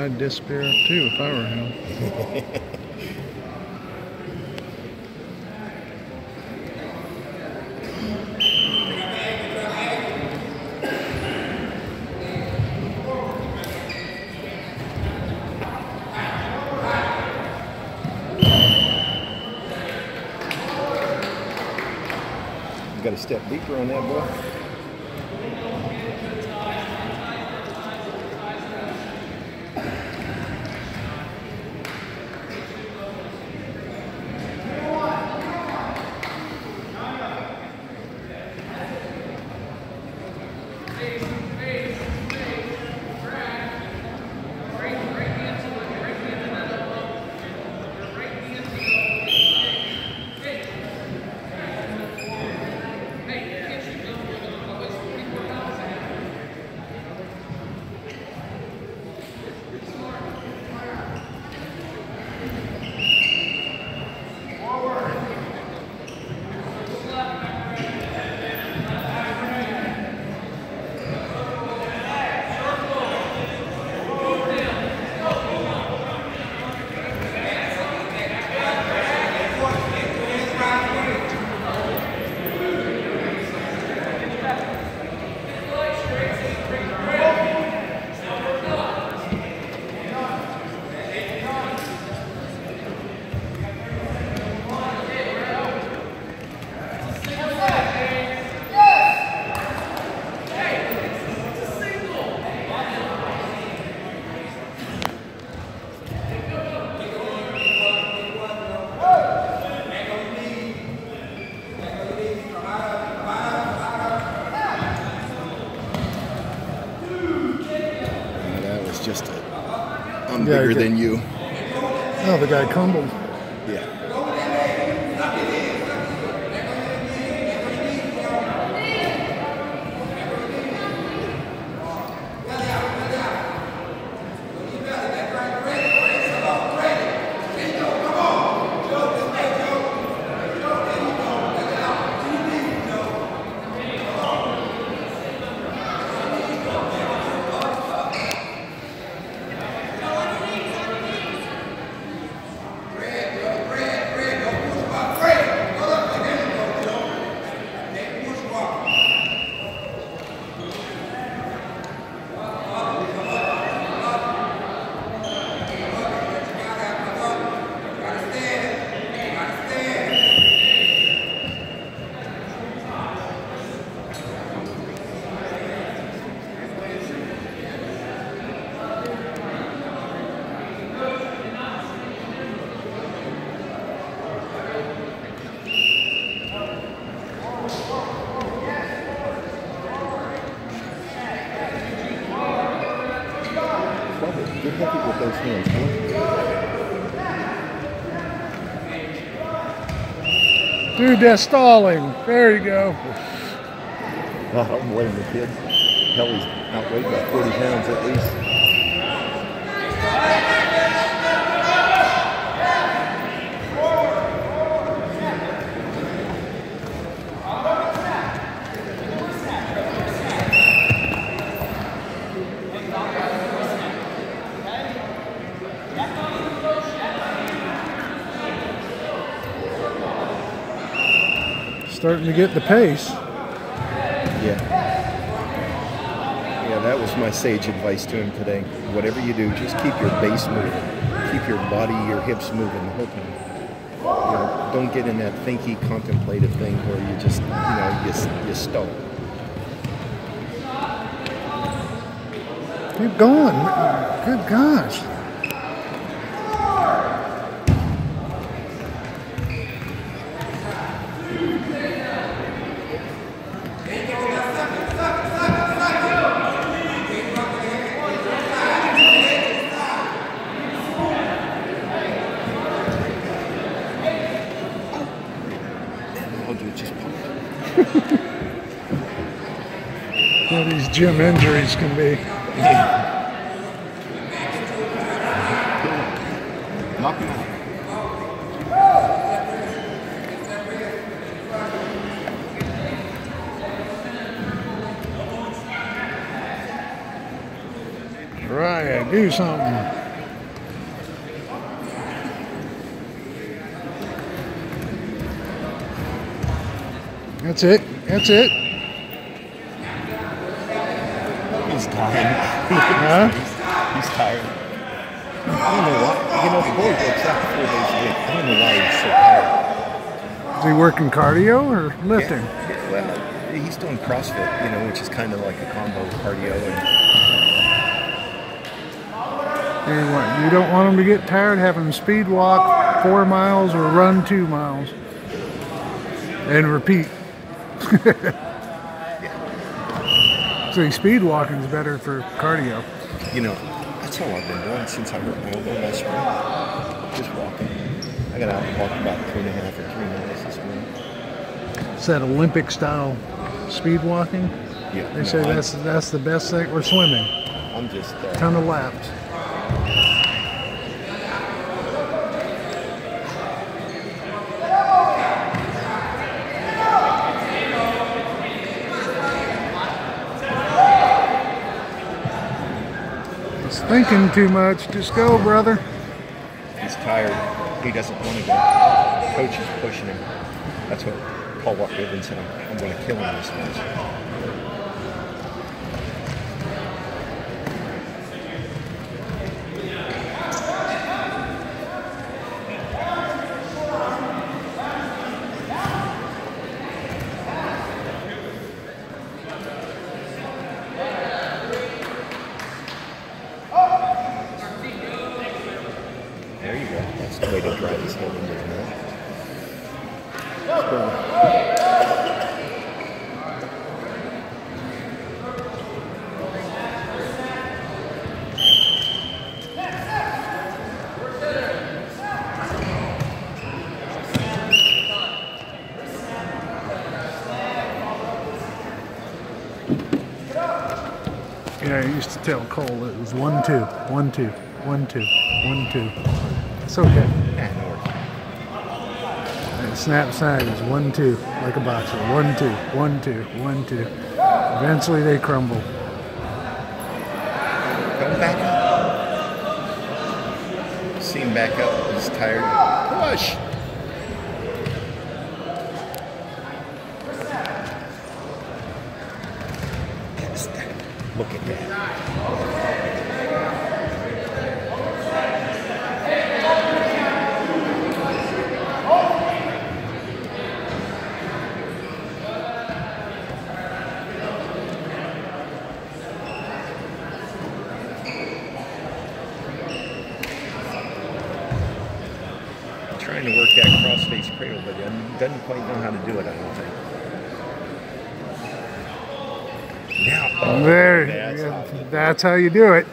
I'd disappear too if I were him. Got to step deeper on that boy. I'm Yeah, bigger than you. Oh, the guy crumbled. Yeah. Probably. Get heavy with those hands, boy. Dude, that's stalling. There you go. God, I'm weighing the kid. Hell, he's outweighed by 40 pounds at least. Starting to get the pace. Yeah. Yeah, that was my sage advice to him today. Whatever you do, just keep your base moving. Keep your body, your hips moving the whole time. You know, don't get in that thinky, contemplative thing where you just, you know, you, you stall. Keep going. Good gosh. Gym injuries can be. Knock out. Ryan, do something. That's it. That's it. He's tired. Huh? he's tired. I don't know why. You know, the boy works out four days a week. I don't know why he's so tired. Is he working cardio or lifting? Yeah, well, he's doing CrossFit, you know, which is kind of like a combo of cardio and And what, you don't want him to get tired having him speed walk four miles or run two miles. And repeat. See, speed walking is better for cardio. you know, that's all I've been doing since I hurt my elbow last spring. Just walking. I got out and walked about two and a half or three miles this morning. It's that Olympic style speed walking. Yeah, They no, say I'm- that's that's the best thing. We're swimming. I'm just. Uh, Ton of laps. Thinking too much. Just go, brother. He's tired. He doesn't want to go. Coach is pushing him. That's what Paul Walker Evans said. I'm, I'm going to kill him this match. Yeah, I used to tell Cole it was one two, one two, one two, one two. It's okay. And snap side is one two, like a boxer. One two, one two, one two. Eventually they crumble. Come back up. See him back up. He's tired. Push. Look at that. Trying to work that cross face cradle, but he doesn't quite know how to do it, I don't think. Now, oh, There, that's how you do it.